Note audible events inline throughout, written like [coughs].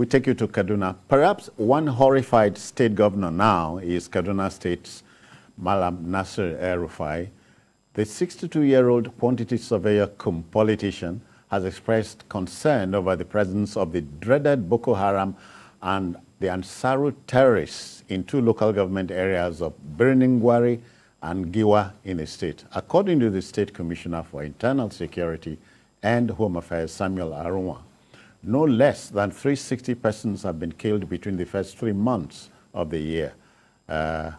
we take you to Kaduna. Perhaps one horrified state governor now is Kaduna State's Malam Nasir El-Rufai. The 62-year-old quantity surveyor cum politician has expressed concern over the presence of the dreaded Boko Haram and the Ansaru terrorists in two local government areas of Birnin-Gwari and Giwa in the state. According to the State Commissioner for Internal Security and Home Affairs, Samuel Aruwan, no less than 360 persons have been killed between the first three months of the year, uh,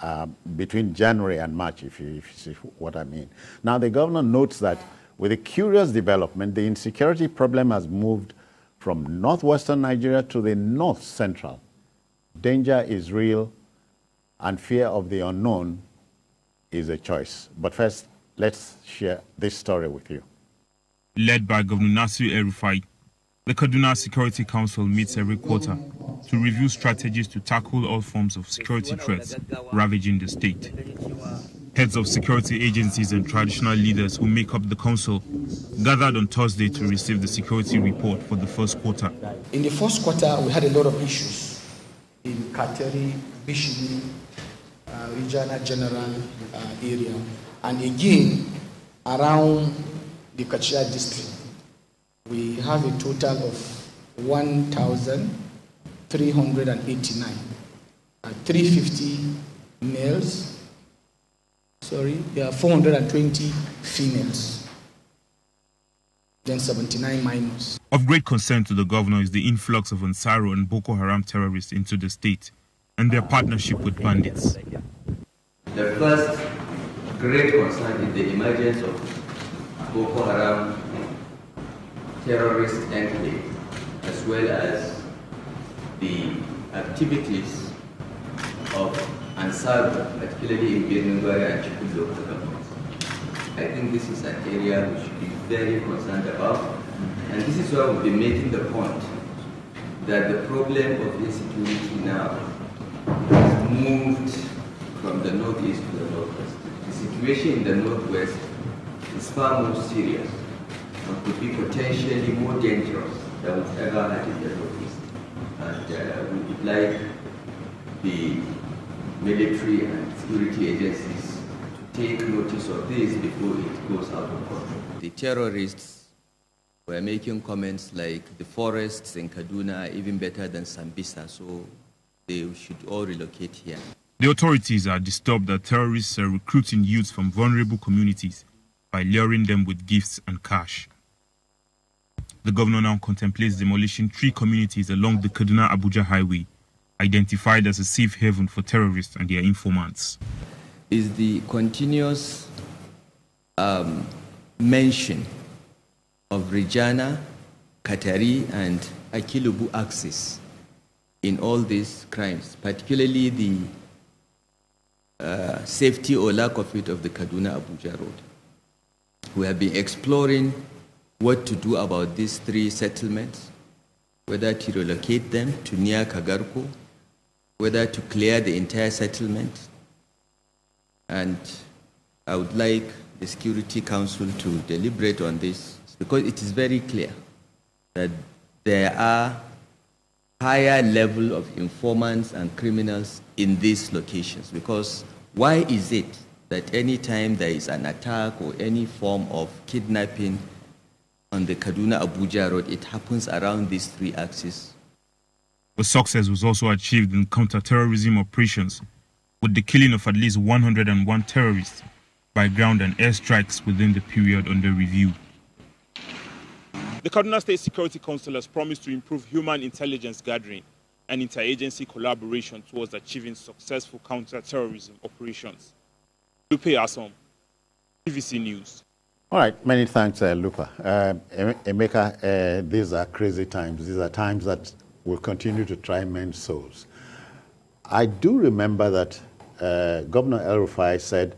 uh, between January and March, if you, if you see what I mean. Now, the governor notes that with a curious development, the insecurity problem has moved from northwestern Nigeria to the north central. Danger is real, and fear of the unknown is a choice. But first, let's share this story with you. Led by Governor Nasir El-Rufai, the Kaduna Security Council meets every quarter to review strategies to tackle all forms of security threats ravaging the state. Heads of security agencies and traditional leaders who make up the council gathered on Thursday to receive the security report for the first quarter. In the first quarter, we had a lot of issues in Katari, Bishini, uh, Regional General uh, area, and again around the Kachia district. We have a total of 1,389, uh, 350 males, sorry, there are 420 females, then 79 minors. Of great concern to the governor is the influx of Ansaru and Boko Haram terrorists into the state and their partnership with bandits. The first great concern is the emergence of Boko Haram terrorist enclave, as well as the activities of Ansar, particularly in Birnin-Gwari and Chikun local governments. I think this is an area we should be very concerned about, and this is why we've been making the point that the problem of insecurity now has moved from the northeast to the northwest. The situation in the northwest is far more serious and could be potentially more dangerous than we've ever had in the northeast. And uh, we would like the military and security agencies to take notice of this before it goes out of control. The terrorists were making comments like the forests in Kaduna are even better than Sambisa, so they should all relocate here. The authorities are disturbed that terrorists are recruiting youths from vulnerable communities by luring them with gifts and cash. The governor now contemplates demolishing three communities along the Kaduna Abuja highway, identified as a safe haven for terrorists and their informants. Is the continuous um, mention of Rijana, Katari, and Akilubu axis in all these crimes, particularly the uh, safety or lack of it of the Kaduna Abuja road. We have been exploring what to do about these three settlements, whether to relocate them to near Kagarko, whether to clear the entire settlement. And I would like the Security Council to deliberate on this because it is very clear that there are higher level of informants and criminals in these locations because why is it that anytime there is an attack or any form of kidnapping on the Kaduna Abuja road, it happens around these three axes. The success was also achieved in counter-terrorism operations with the killing of at least 101 terrorists by ground and airstrikes within the period under review. The Kaduna State Security Council has promised to improve human intelligence gathering and interagency collaboration towards achieving successful counter-terrorism operations. Lupe Asom, TVC News. All right, many thanks, uh, Lupa. Uh, Emeka, uh, these are crazy times. These are times that will continue to try men's souls. I do remember that uh, Governor El-Rufai said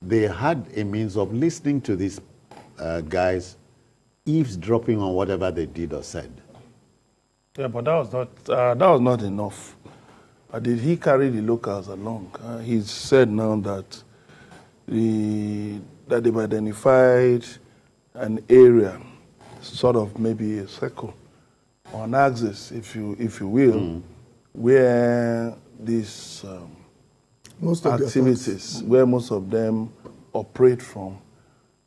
they had a means of listening to these uh, guys eavesdropping on whatever they did or said. Yeah, but that was not uh, that was not enough. Did he carry the locals along? Uh, he said now that the that they've identified an area, sort of maybe a circle, or an axis, if you if you will, mm. where these um, most activities, where most of them operate from,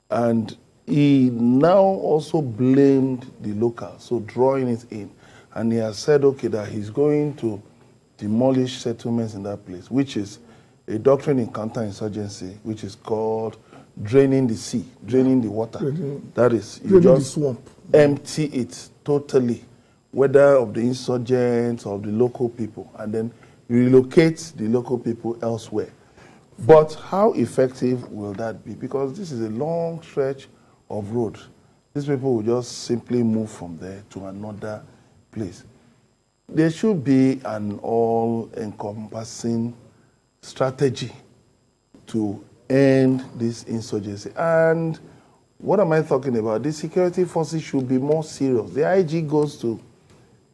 and he now also blamed the locals, so drawing it in, and he has said, okay, that he's going to demolish settlements in that place, which is a doctrine in counterinsurgency, which is called draining the sea, draining the water. Draining, that is, you just empty it totally, whether of the insurgents or the local people, and then relocate the local people elsewhere. But how effective will that be? Because this is a long stretch of road. These people will just simply move from there to another place. There should be an all encompassing strategy to end this insurgency. And what am I talking about? The security forces should be more serious. The IG goes to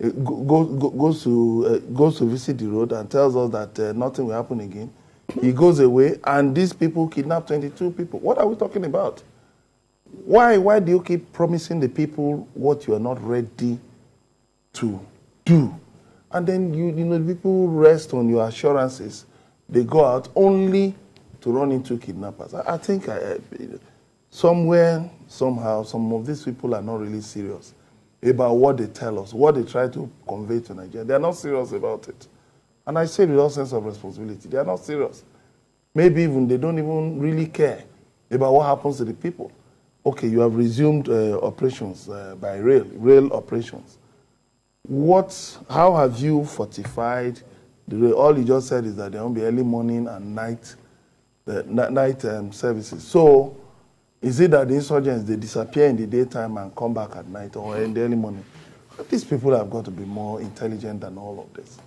uh, go, go, goes to uh, goes to visit the road and tells us that uh, nothing will happen again. He goes away, and these people kidnap 22 people. What are we talking about? Why why do you keep promising the people what you are not ready to do? And then you you know people rest on your assurances. They go out only to run into kidnappers. I, I think I, somewhere, somehow, some of these people are not really serious about what they tell us, what they try to convey to Nigeria. They are not serious about it. And I say with all sense of responsibility, they are not serious. Maybe even they don't even really care about what happens to the people. Okay, you have resumed uh, operations uh, by rail, rail operations. What, how have you fortified the rail? All you just said is that there won't be early morning and night the night um, services. So, is it that the insurgents they disappear in the daytime and come back at night or in the early morning? These people have got to be more intelligent than all of this.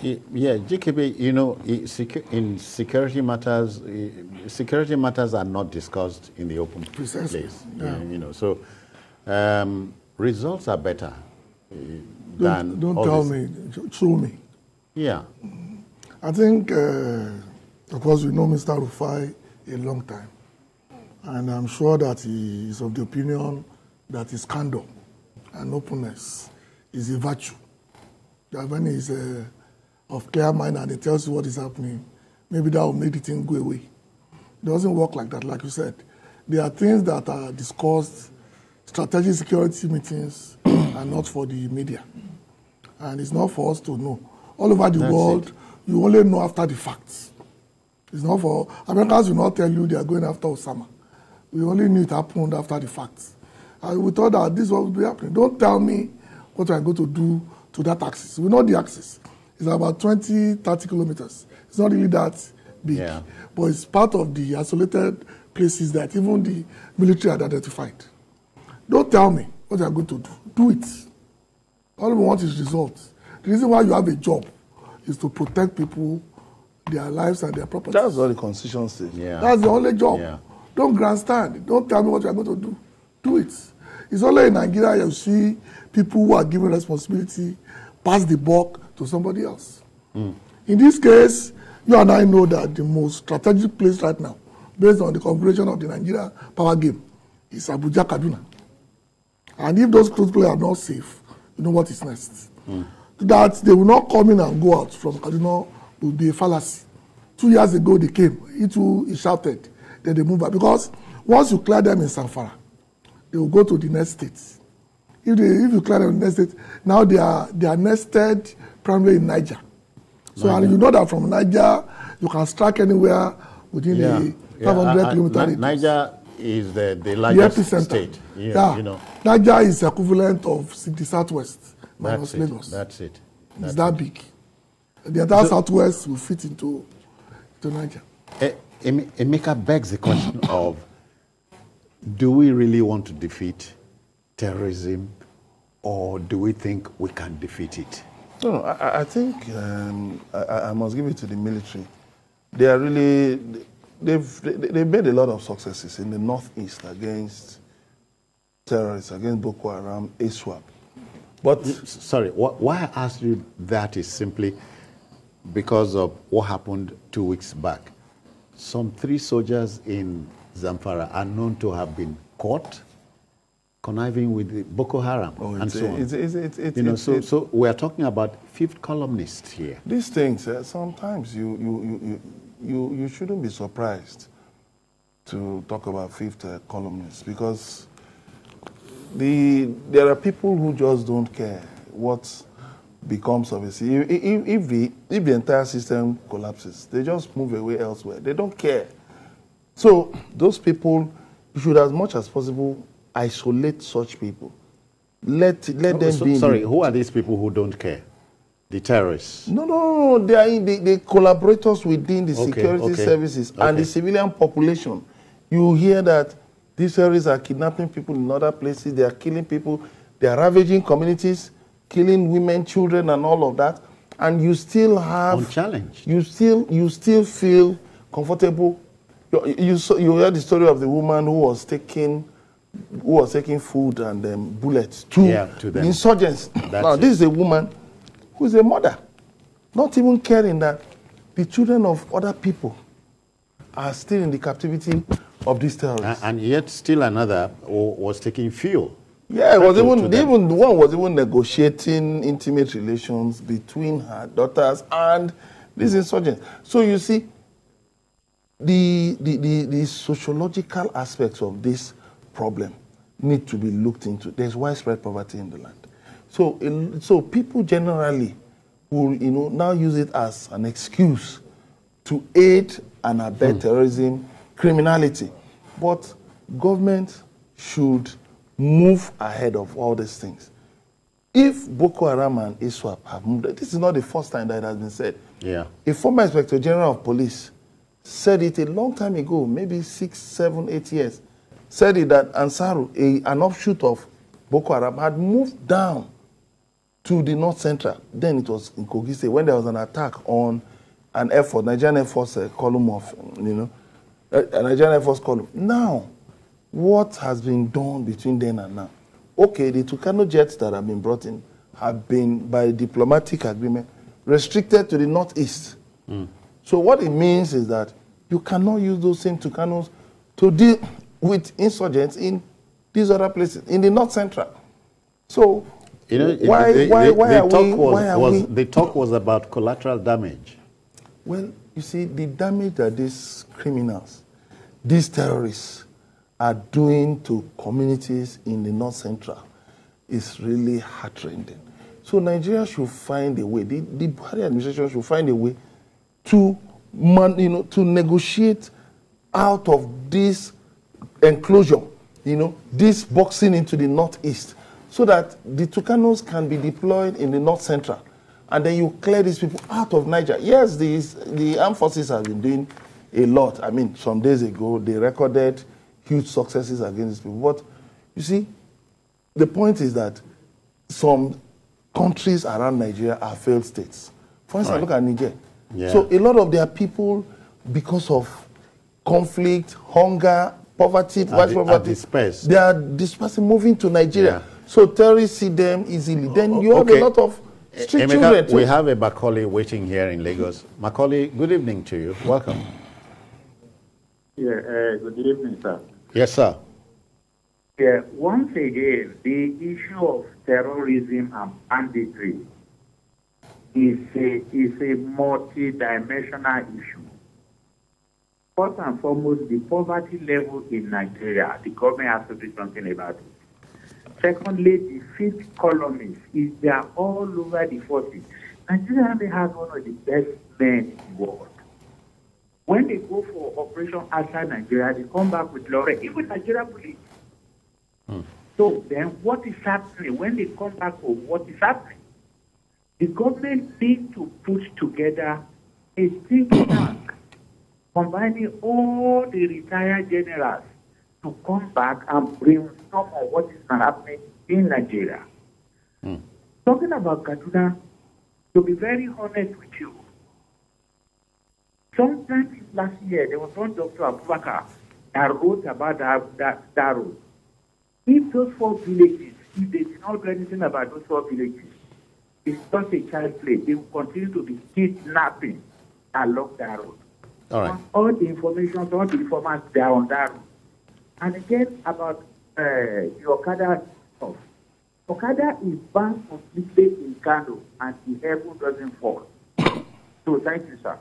Yeah, GKB, you know, in security matters, security matters are not discussed in the open Precisely. place. Yeah. You know, so um, results are better uh, than. Don't, don't tell me, show me. Yeah. I think uh, of course, we know Mr. Rufai a long time. And I'm sure that he is of the opinion that his candor and openness is a virtue. That when he's uh, of clear mind and he tells you what is happening, maybe that will make the thing go away. It doesn't work like that, like you said. There are things that are discussed, strategic security meetings [clears throat] are not for the media. And it's not for us to know. All over the That's world, it. you only know after the facts. It's not for Americans will not tell you they are going after Osama. We only knew it happened after the fact. And we thought that this would be happening. Don't tell me what I'm going to do to that axis. We know the axis. It's about 20, 30 kilometers. It's not really that big. Yeah. But it's part of the isolated places that even the military had identified. Don't tell me what you're going to do. Do it. All we want is results. The reason why you have a job is to protect people their lives and their property. That's what the constitution says. Yeah. That's the only job. Yeah. Don't grandstand. Don't tell me what you are going to do. Do it. It's only in Nigeria you see people who are given responsibility pass the buck to somebody else. Mm. In this case, you and I know that the most strategic place right now, based on the configuration of the Nigeria power game, is Abuja Kaduna. And if those two players are not safe, you know what is next. Mm. That they will not come in and go out from Kaduna will be a fallacy. Two years ago they came, it too he shouted, then they move back. Because once you clear them in Sanfara, they will go to the next state. If, they, if you clear them in the next state, now they are, they are nested primarily in Niger. So and you know that from Niger, you can strike anywhere within yeah. the 500 yeah. kilometer Niger is the, the largest the state. Yeah, yeah. You know. Niger is equivalent of the southwest minus That's Lagos. It. That's it. That's it's that it. big. The entire so, southwest will fit into, into Niger. Uh, Emeka begs the question [laughs] of do we really want to defeat terrorism or do we think we can defeat it? No, I, I think um, I, I, must give it to the military. They are really, they've, they've made a lot of successes in the northeast against terrorists, against Boko Haram, ISWAP. But, sorry, why I asked you that is simply because of what happened two weeks back. Some three soldiers in Zamfara are known to have been caught, conniving with Boko Haram oh, and so on. It's, it's, it's, you know, so, so we are talking about fifth columnists here. These things, uh, sometimes you, you, you, you, you shouldn't be surprised to talk about fifth uh, columnists because the, there are people who just don't care what becomes of it. If, if, the, if the entire system collapses, they just move away elsewhere. They don't care. So those people should, as much as possible, isolate such people. Let, let oh, them so, be. Sorry, who are these people who don't care? The terrorists? No, no, no. They are the, the collaborators within the okay, security okay. services okay. and the civilian population. You hear that these terrorists are kidnapping people in other places. They are killing people. They are ravaging communities, killing women, children, and all of that. And you still have unchallenged. You still you still feel comfortable. You, you, saw, you heard the story of the woman who was taking who was taking food and um, bullets to, yeah, to the insurgents. now, it. this is a woman who is a mother, not even caring that the children of other people are still in the captivity of these terrorists. And, and yet, still another was taking fuel. Yeah, it was even even one was even negotiating intimate relations between her daughters and these insurgents. So you see, the the the, the sociological aspects of this problem need to be looked into. There's widespread poverty in the land. So, so people generally will, you know, now use it as an excuse to aid and abet mm. terrorism, criminality. But government should move ahead of all these things. If Boko Haram and ISWAP have moved, this is not the first time that it has been said. Yeah. A former Inspector General of Police said it a long time ago, maybe six, seven, eight years, said it that Ansaru, a, an offshoot of Boko Haram, had moved down to the North Central. Then it was in Kogi State when there was an attack on an Force, Nigerian Air Force uh, column of, you know, uh, a Nigerian Air Force column. Now, what has been done between then and now? Okay, the Tucano jets that have been brought in have been, by diplomatic agreement, restricted to the northeast. Mm. So what it means is that you cannot use those same Tucanos to deal with insurgents in these other places, in the north central. So you know, why, the, why, why, the, are talk we, was, why are was, we? The talk was about collateral damage. Well, you see, the damage that these criminals, these terrorists, are doing to communities in the north central is really heartrending. So Nigeria should find a way, the, the Buhari administration should find a way to, man, you know, to negotiate out of this enclosure, you know, this boxing into the northeast, so that the Tucanos can be deployed in the north central. And then you clear these people out of Niger. Yes, these, the armed forces have been doing a lot. I mean, some days ago, they recorded huge successes against these people. But you see, the point is that some countries around Nigeria are failed states. For instance, right. look at Niger. Yeah. So a lot of their people, because of conflict, hunger, poverty, white poverty, dispersed. they are dispersing, moving to Nigeria. Yeah. So terrorists see them easily. Then you have okay. a lot of street Emeka, children. Too. We have a Macaulay waiting here in Lagos. Macaulay, good evening to you. Welcome. Yeah, uh, good evening, sir. Yes, sir. Yeah, once again, the issue of terrorism and banditry is a, is a multi-dimensional issue. First and foremost, the poverty level in Nigeria, the government has to do something about it. Secondly, the fifth columnists is they are all over the forces. Nigeria has one of the best men in the world. When they go for operation outside Nigeria, they come back with laurel, even Nigeria police. Hmm. So then what is happening when they come back for what is happening? The government needs to put together a [coughs] think tank combining all the retired generals to come back and bring some of what is happening in Nigeria. Mm. Talking about Kaduna, to be very honest with you, sometime last year there was one Dr. Abubakar that wrote about that, that, that road. If those four villages, if they did not do anything about those four villages, it's just a child play. They will continue to be kidnapping along that road. All right. All the information, all the informants, they are on that road. And again, about uh, the Okada stuff. Okada is banned completely in Kano and the heaven doesn't fall. So thank you, sir.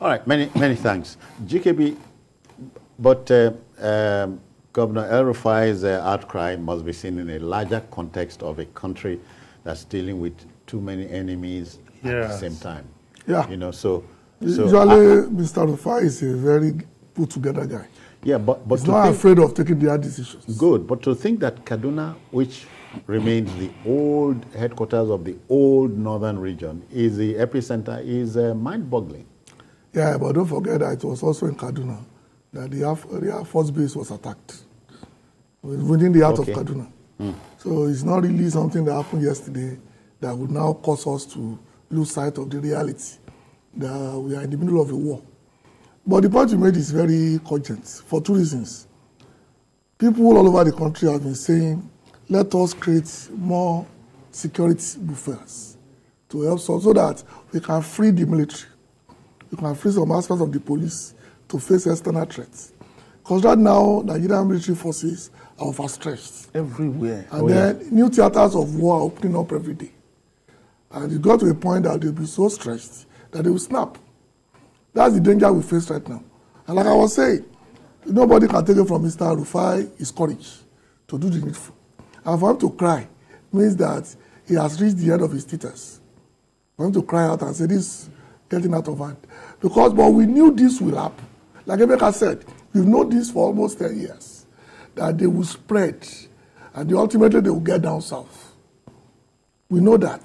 All right, many, many thanks. GKB, but uh, um, Governor El Rufai's uh, outcry must be seen in a larger context of a country that's dealing with too many enemies at the same time. Yeah. You know, so. so Usually, I- Mr. Rufai is a very put together guy. yeah, but, but He's to not think- afraid of taking the hard decisions. Good, but to think that Kaduna, which remains the old headquarters of the old northern region, is the epicenter, is uh, mind-boggling. Yeah, but don't forget that it was also in Kaduna that the Air, Force base was attacked within the heart Okay. of Kaduna. So it's not really something that happened yesterday that would now cause us to lose sight of the reality that we are in the middle of a war. But the point you made is very cogent for two reasons. People all over the country have been saying, let us create more security buffers to help so, so that we can free the military you can free some aspects of the police to face external threats. Because right now, Nigerian military forces are overstretched. Everywhere. And then new theaters of war are opening up every day. And it got to a point that they'll be so stressed that they will snap. That's the danger we face right now. And like I was saying, nobody can take it from Mr. Rufai his courage to do the needful. And for him to cry means that he has reached the end of his status. For him to cry out and say, this is getting out of hand. Because, but we knew this will happen. Like Emeka said, we've known this for almost 10 years, that they will spread, and they ultimately they will get down south. We know that.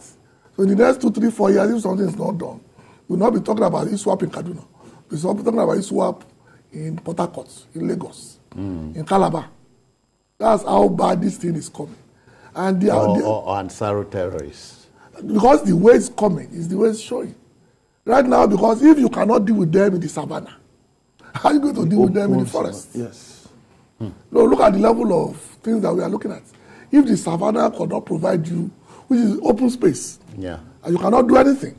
So in the next two, three, four years, if something is not done, we'll not be talking about ISWAP in Kaduna. We'll be talking about ISWAP in Port Harcourt, in Lagos, in Calabar. That's how bad this thing is coming. And the, Or, the, or, Ansaro terrorists. because the way it's coming is the way it's showing. Right now, because if you cannot deal with them in the savannah, how are you going to deal with them in the forest? Yes. No, look at the level of things that we are looking at. If the savannah could not provide you, which is open space, Yeah. and you cannot do anything,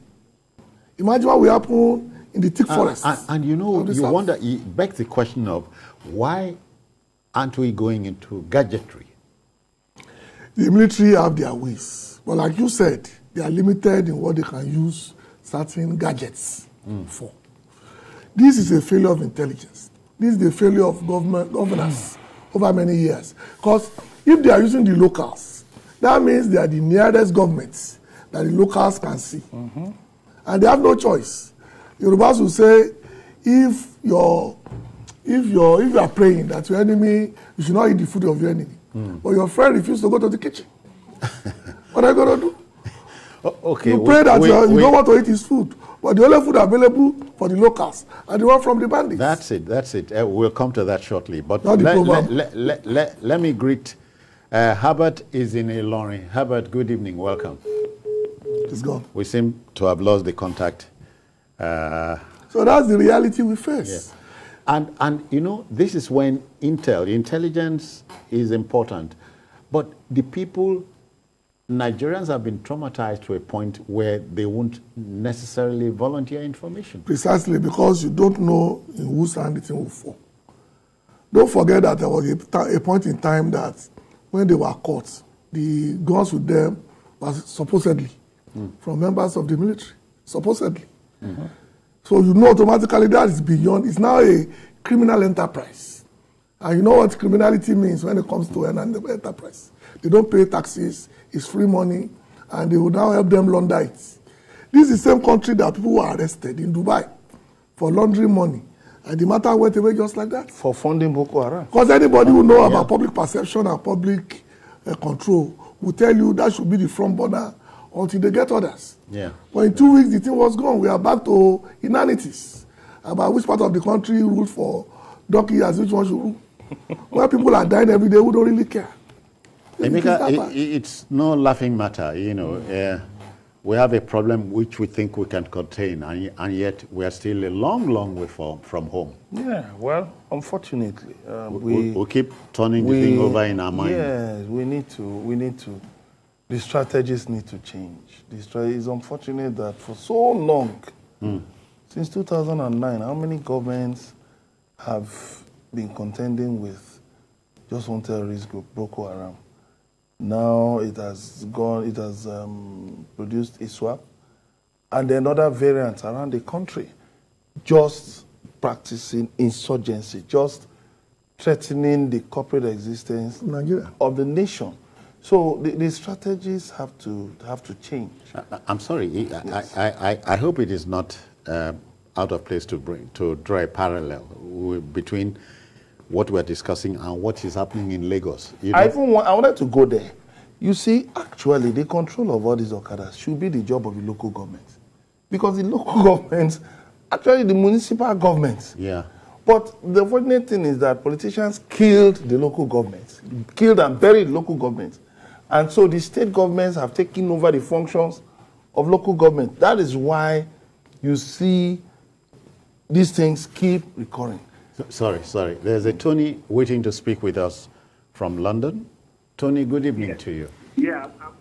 imagine what will happen in the thick And, forest. and, and you know, you south. wonder, it begs the question of why aren't we going into gadgetry? the military have their ways. But like you said, they are limited in what they can use certain gadgets for. This is a failure of intelligence. This is the failure of government governance over many years. Because if they are using the locals, that means they are the nearest governments that the locals can see. And they have no choice. Yorubas will say, if your if your if you are praying that your enemy you should not eat the food of your enemy, but your friend refuse to go to the kitchen, [laughs] what are you gonna do? Okay. you pray that we- you, you we- don't want to eat his food, but the only food available for the locals and the one from the bandits. That's it. That's it. Uh, we'll come to that shortly. But let, let, let, let, let, let me greet. Uh, Herbert is in Ilorin. Herbert, good evening. Welcome. it's gone. We seem to have lost the contact. Uh, So that's the reality we face. And, and, you know, this is when intel, intelligence is important. But the people, Nigerians have been traumatized to a point where they won't necessarily volunteer information. Precisely because you don't know in whose hand thing will fall. Don't forget that there was a, a point in time that when they were caught, the guns with them was supposedly hmm. from members of the military. Supposedly. Mm-hmm. So you know automatically that is beyond, it's now a criminal enterprise. And you know what criminality means when it comes to an enterprise. They don't pay taxes, it's free money, and they will now help them launder it. This is the same country that people were arrested in Dubai for laundering money. And the matter went away just like that. For funding Boko Haram. Because anybody who know about public perception and public uh, control will tell you that should be the front burner until they get orders. Yeah. But in two weeks, the thing was gone. We are back to inanities about which part of the country rules for donkey years, which one should rule. [laughs] Where people are dying every day, who don't really care. It Emeka, that i- bad. i- it's no laughing matter, you know. Uh, we have a problem which we think we can contain, and, and yet we are still a long, long way from, from home. Yeah, well, unfortunately, um, We, we, we keep turning the thing over in our mind. Yes, we need to. We need to. The strategies need to change. It's unfortunate that for so long, since 2009, how many governments have been contending with just one terrorist group, Boko Haram. Now it has gone, it has um, produced ISWAP and then other variants around the country, just practicing insurgency, just threatening the corporate existence Nigeria. of the nation. So the, the strategies have to have to change. I, I'm sorry. Yes. I, I, I hope it is not uh, out of place to bring to draw a parallel between what we're discussing and what is happening in Lagos. You know? I even want, I wanted to go there. You see, actually, the control of all these okadas should be the job of the local governments, because the local [laughs] governments, actually, the municipal governments. Yeah. But the fortunate thing is that politicians killed the local governments, killed and buried local governments. And so the state governments have taken over the functions of local government. That is why you see these things keep recurring. So, sorry, sorry. There's a Tony waiting to speak with us from London. Tony, good evening to you. Yeah, um,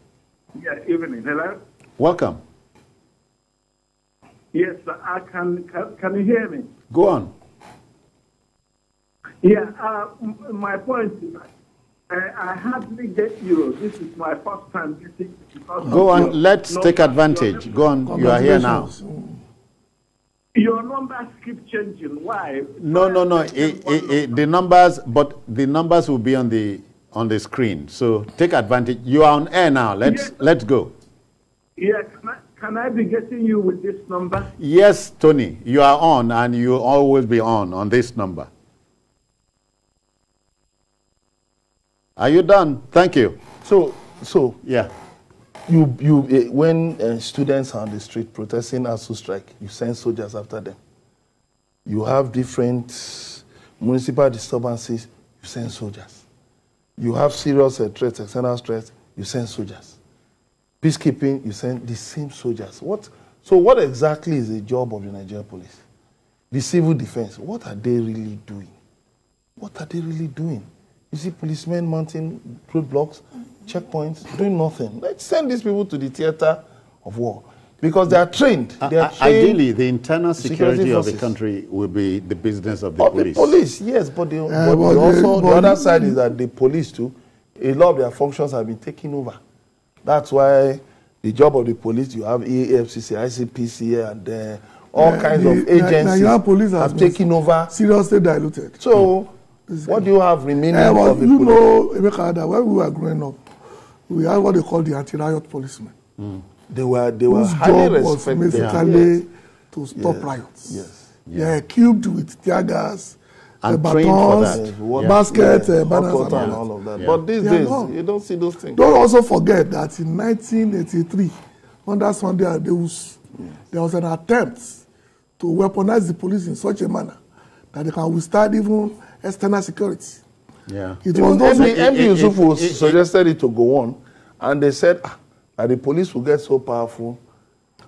yeah, evening. Hello. Welcome. Yes, I can, can. Can you hear me? Go on. Yeah, uh, my point is I hardly get you. This is my first time getting. Go on, let's no, take advantage. Go on, you are here now. Your numbers keep changing. Why? No, no, no. It, it, it, the numbers, but the numbers will be on the on the screen. So take advantage. You are on air now. Let's yes. let's go. Yeah, can I, can I be getting you with this number? Yes, Tony. You are on, and you will always be on on this number. Are you done? Thank you. So, so yeah, you you uh, when uh, students are on the street protesting ASUU strike, you send soldiers after them. You have different municipal disturbances, you send soldiers. You have serious uh, threats, external threats, you send soldiers. Peacekeeping, you send the same soldiers. What? So, what exactly is the job of the Nigerian police? The civil defense. What are they really doing? What are they really doing? You see policemen mounting roadblocks, checkpoints, doing nothing. Let's send these people to the theater of war because they are trained. They are trained Ideally, the internal security, security of the country will be the business of the of police. The police, yes, but, the, uh, but, but also the, the other side is that the police too, a lot of their functions have been taken over. That's why the job of the police, you have EFCC, ICPC, and uh, all uh, kinds the, of agencies police have taken over. Seriously diluted. So. Hmm what do you have remaining uh, well, of the You police? know, Emeka, that when we were growing up, we had what they call the anti-riot policemen. Mm. They were they were highly job was basically yeah. to stop yes. riots. Yes. Yeah. They equipped with tear gas, and uh, batons, yeah. baskets, yeah. uh, banners, and all of that. But these days, you don't see those things. Don't also forget that in 1983, under Sunday Adeus, yes. there was an attempt to weaponize the police in such a manner that they can withstand even external security. Yeah. It was those MD, MD Yusufu suggested it to go on, and they said ah, that the police will get so powerful.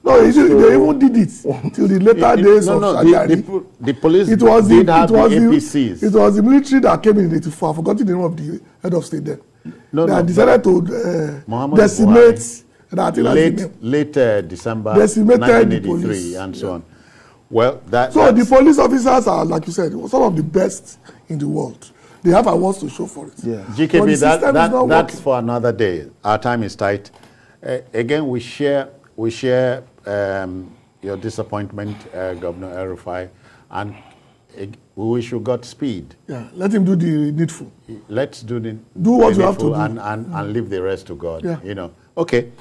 No, so, they even did it [laughs] till the later it, days no, of no, the, the, the, police it was did the, have it was the APCs. The, it was the military that came in 84. I've forgotten the name of the head of state then. No, they no, decided to uh, decimate. That late, late uh, December decimated 1983 and so yeah. on. Well, that so the police officers are, like you said, some of the best in the world. They have awards to show for it. Yeah. GKB, that, that, that's for another day. Our time is tight. Uh, again, we share we share um, your disappointment, uh, Governor El-Rufai, and uh, we wish you Godspeed. Yeah, let him do the needful. Let's do the do what you have to do, and, and, and leave the rest to God. Yeah. You know. Okay.